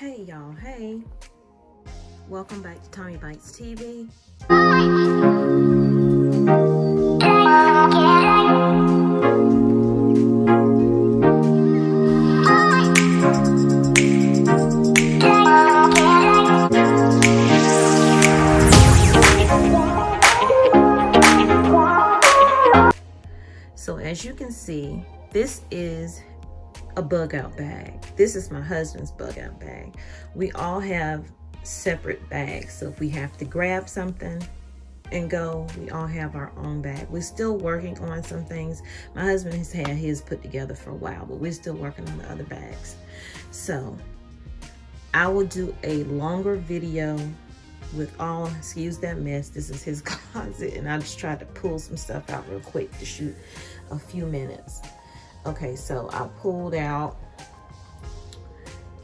Hey y'all, hey. Welcome back to Tommy Bites TV. So as you can see, this is a bug out bag. This is my husband's bug out bag. We all have separate bags. So if we have to grab something and go, we all have our own bag. We're still working on some things. My husband has had his put together for a while, but we're still working on the other bags. So I will do a longer video with all, excuse that mess, this is his closet and I just tried to pull some stuff out real quick to shoot a few minutes. Okay, so I pulled out,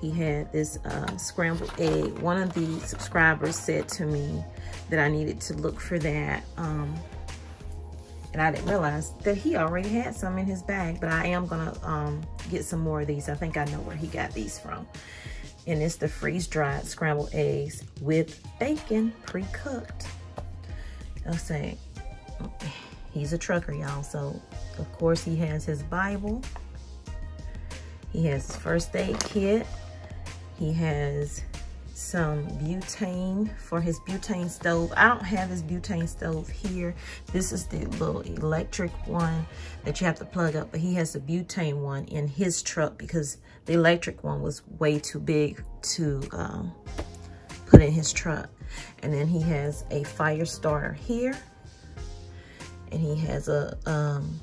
he had this uh, scrambled egg. One of the subscribers said to me that I needed to look for that. Um, and I didn't realize that he already had some in his bag, but I am gonna um, get some more of these. I think I know where he got these from. And it's the freeze-dried scrambled eggs with bacon pre-cooked. I'll say, he's a trucker, y'all. So, of course, he has his Bible. He has his first aid kit. He has some butane for his butane stove. I don't have his butane stove here. This is the little electric one that you have to plug up, but he has a butane one in his truck because the electric one was way too big to um, put in his truck. And then he has a fire starter here. And he has a um,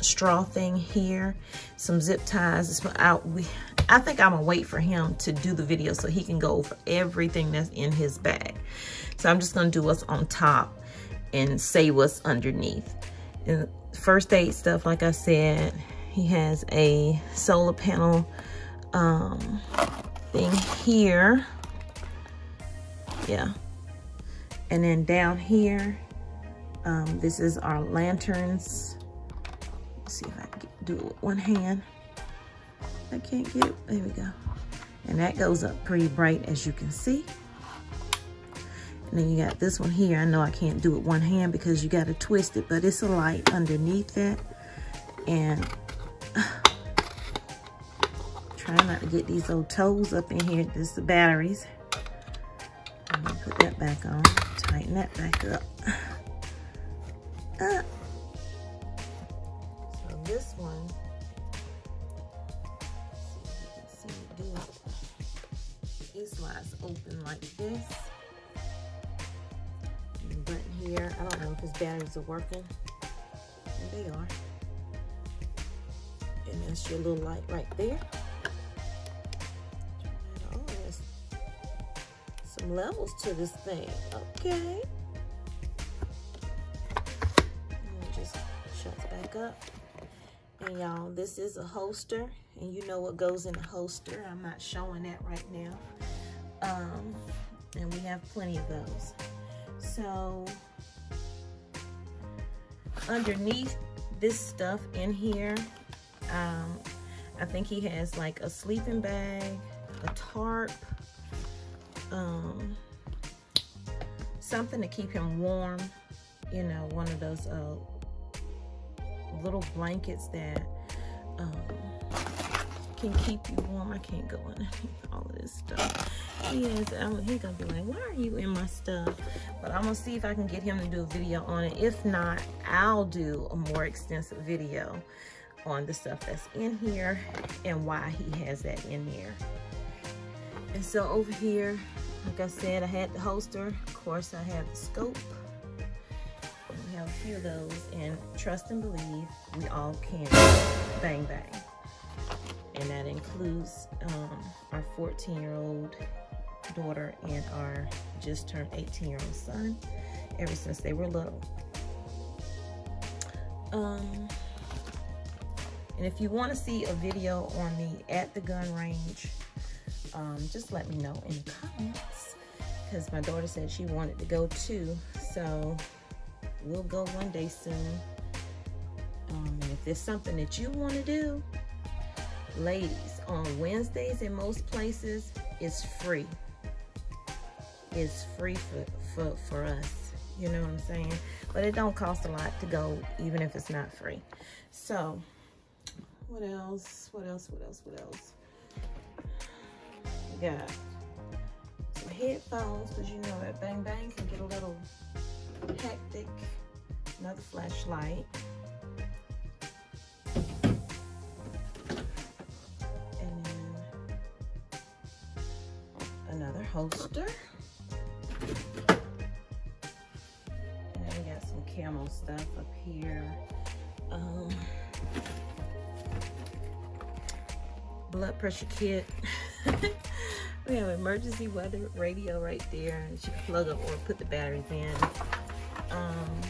straw thing here, some zip ties. Out. We, I think I'm gonna wait for him to do the video so he can go over everything that's in his bag. So I'm just gonna do what's on top and say what's underneath. And first aid stuff, like I said, he has a solar panel um, thing here. Yeah. And then down here, um, this is our lanterns. Let's see if I can get, do it with one hand. I can't get it. There we go. And that goes up pretty bright as you can see. And then you got this one here. I know I can't do it one hand because you got to twist it, but it's a light underneath it. And trying not to get these old toes up in here. This is the batteries. Put that back on. Tighten that back up. Working. And they are. And that's your little light right there. There's some levels to this thing. Okay. And just shuts back up. And y'all, this is a holster, and you know what goes in a holster. I'm not showing that right now. Um, and we have plenty of those. So, underneath this stuff in here, um, I think he has like a sleeping bag, a tarp, um, something to keep him warm, you know, one of those uh, little blankets that um, can keep you warm. I can't go underneath all of this stuff. He is, I'm, he's gonna be like, why are you in my stuff? But I'm gonna see if I can get him to do a video on it. If not, I'll do a more extensive video on the stuff that's in here and why he has that in there. And so over here, like I said, I had the holster. Of course, I have the scope We have a few of those and trust and believe we all can bang bang. And that includes um, our 14 year old daughter and our just turned 18 year old son ever since they were little. Um, and if you want to see a video on me at the gun range, um, just let me know in the comments because my daughter said she wanted to go too. So we'll go one day soon. Um, and if there's something that you want to do, ladies, on Wednesdays in most places, it's free. It's free for, for, for us. You know what I'm saying? But it don't cost a lot to go, even if it's not free. So, what else? What else? What else? What else? We got some headphones, because you know that bang bang can get a little hectic. Another flashlight. Holster. And we got some camo stuff up here. Um, blood pressure kit. we have emergency weather radio right there. And you can plug up or put the batteries in. Um,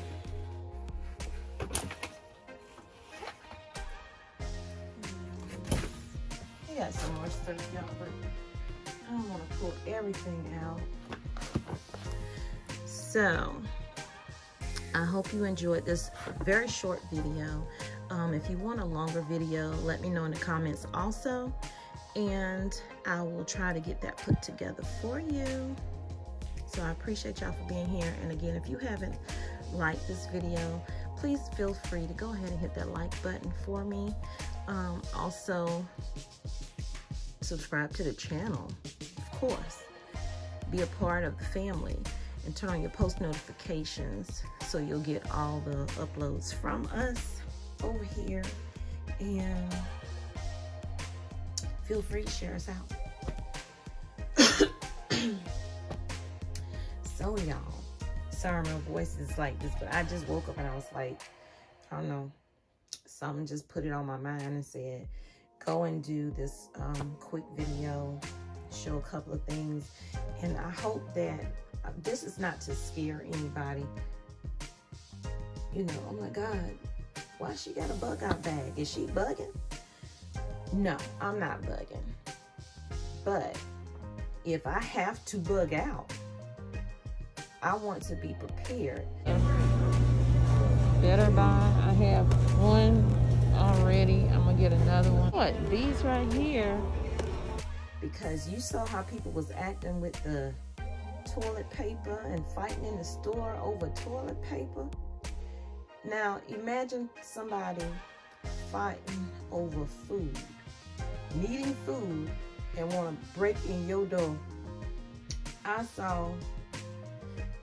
we got some more stuff, I don't want to pull everything out. So, I hope you enjoyed this very short video. Um, if you want a longer video, let me know in the comments also. And I will try to get that put together for you. So I appreciate y'all for being here. And again, if you haven't liked this video, please feel free to go ahead and hit that like button for me. Um, also, subscribe to the channel, of course. Be a part of the family and turn on your post notifications so you'll get all the uploads from us over here. And feel free to share us out. so y'all, sorry my voice is like this, but I just woke up and I was like, I don't know, something just put it on my mind and said, go and do this um, quick video, show a couple of things. And I hope that uh, this is not to scare anybody. You know, oh my God, why she got a bug out bag? Is she bugging? No, I'm not bugging. But if I have to bug out, I want to be prepared. Better buy. I have one already. I'm gonna get another one. What? These right here. Because you saw how people was acting with the toilet paper and fighting in the store over toilet paper. Now imagine somebody fighting over food, needing food, and want to break in your door. I saw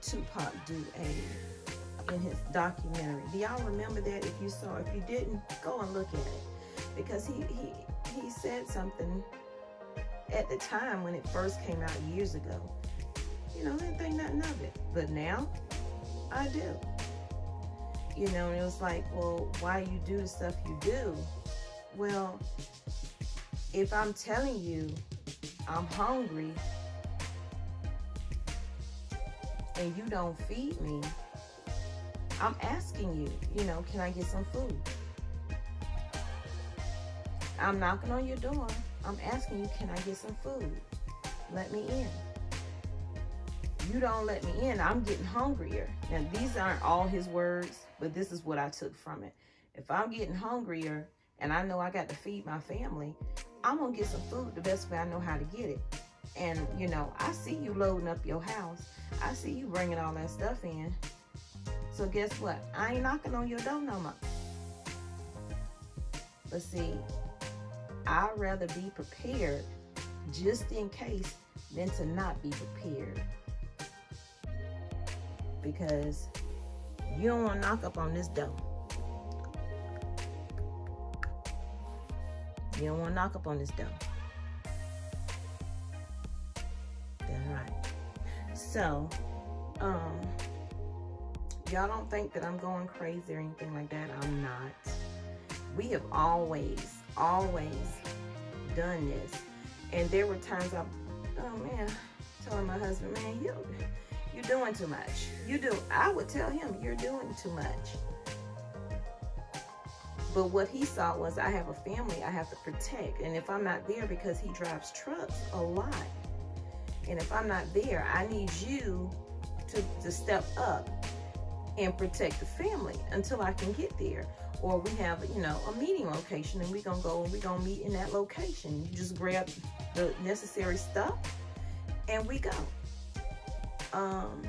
Tupac do a in his documentary. Do y'all remember that? If you saw, if you didn't, go and look at it because he he he said something at the time when it first came out years ago. You know, I didn't think nothing of it, but now I do. You know, and it was like, well, why you do the stuff you do? Well, if I'm telling you I'm hungry and you don't feed me, I'm asking you, you know, can I get some food? I'm knocking on your door. I'm asking you, can I get some food? Let me in. You don't let me in, I'm getting hungrier. Now, these aren't all his words, but this is what I took from it. If I'm getting hungrier and I know I got to feed my family, I'm going to get some food the best way I know how to get it. And, you know, I see you loading up your house. I see you bringing all that stuff in. So guess what? I ain't knocking on your door no more. But see, I'd rather be prepared just in case than to not be prepared. Because you don't want to knock up on this door. You don't want to knock up on this door. That's right. So, um, y'all don't think that I'm going crazy or anything like that. I'm not. We have always, always done this. And there were times I, oh man, telling my husband, man, you, you're doing too much. You do. I would tell him, you're doing too much. But what he saw was I have a family I have to protect. And if I'm not there because he drives trucks a lot, and if I'm not there, I need you to, to step up and protect the family until I can get there. or we have, you know, a meeting location and we're going to go and we're going to meet in that location. You just grab the necessary stuff and we go. Um,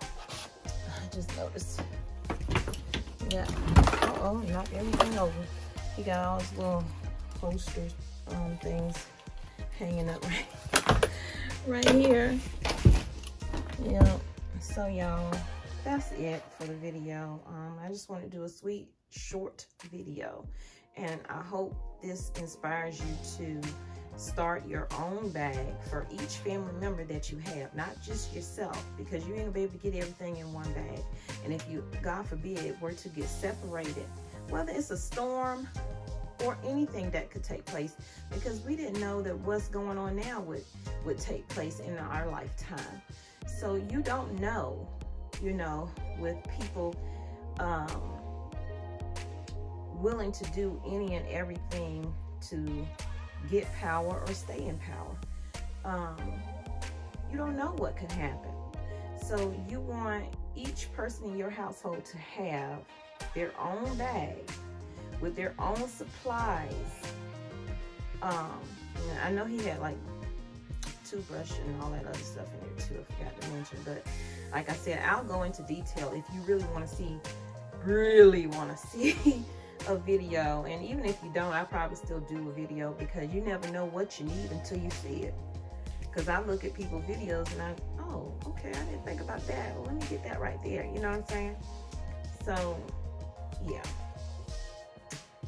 I just noticed. Yeah. Uh oh, knock everything over. He got all his little posters, um, things hanging up right, right here. Yeah. So y'all, that's it for the video. Um, I just want to do a sweet short video. And I hope this inspires you to start your own bag for each family member that you have, not just yourself, because you ain't gonna be able to get everything in one bag. And if you, God forbid, were to get separated, whether it's a storm or anything that could take place, because we didn't know that what's going on now would, would take place in our lifetime. So you don't know, you know, with people um, willing to do any and everything to get power or stay in power. Um, you don't know what could happen. So you want each person in your household to have their own bag with their own supplies. Um, I know he had like toothbrush and all that other stuff in there too, I forgot to mention. But like I said, I'll go into detail if you really want to see, really want to see a video. And even if you don't, I probably still do a video because you never know what you need until you see it. Because I look at people's videos and I, oh, okay, I didn't think about that. Well, let me get that right there. You know what I'm saying? So, yeah.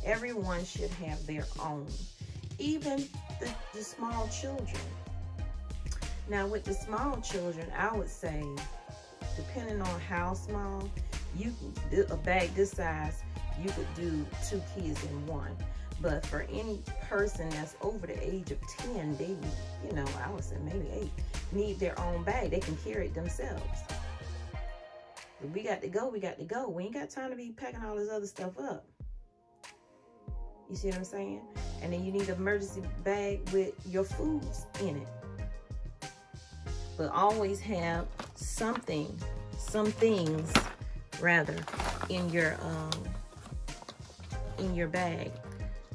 Everyone should have their own. Even the, the small children. Now, with the small children, I would say, depending on how small, you can, a bag this size you could do two kids in one. But for any person that's over the age of 10, they, you know, I would say maybe eight, need their own bag. They can carry it themselves. If we got to go, we got to go. We ain't got time to be packing all this other stuff up. You see what I'm saying? And then you need an emergency bag with your foods in it. But always have something, some things rather, in your um, in your bag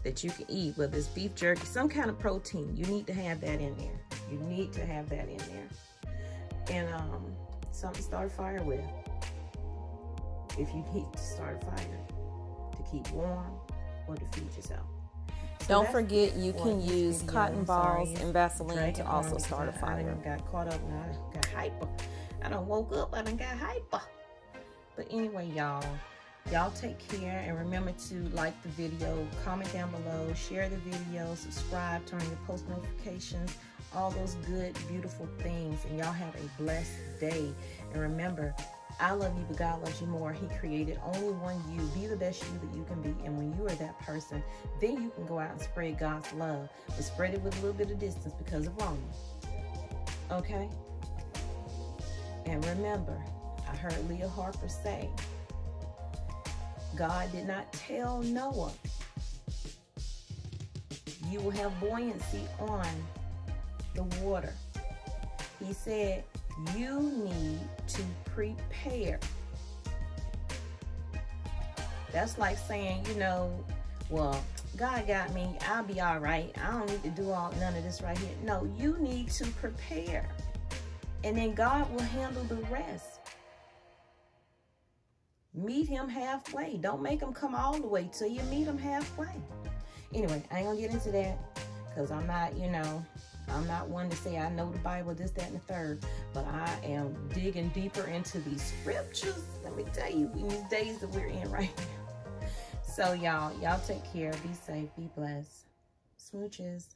that you can eat, whether it's beef jerky, some kind of protein. You need to have that in there. You need to have that in there. And um, something to start a fire with. If you need to start a fire to keep warm or to feed yourself. So Don't forget you can use cotton balls and Vaseline to also start a fire. I got caught up and I got hyper. I done woke up, I done got hyper. But anyway, y'all, Y'all take care and remember to like the video, comment down below, share the video, subscribe, turn your post notifications, all those good, beautiful things. And y'all have a blessed day. And remember, I love you, but God loves you more. He created only one you. Be the best you that you can be. And when you are that person, then you can go out and spread God's love. But spread it with a little bit of distance because of Rona. Okay? And remember, I heard Leah Harper say, God did not tell Noah, you will have buoyancy on the water. He said, you need to prepare. That's like saying, you know, well, God got me. I'll be all right. I don't need to do all none of this right here. No, you need to prepare. And then God will handle the rest. Meet him halfway. Don't make him come all the way till you. Meet him halfway. Anyway, I ain't gonna get into that because I'm not, you know, I'm not one to say I know the Bible, this, that, and the third, but I am digging deeper into these scriptures. Let me tell you, in these days that we're in right now. So y'all, y'all take care, be safe, be blessed. Smooches.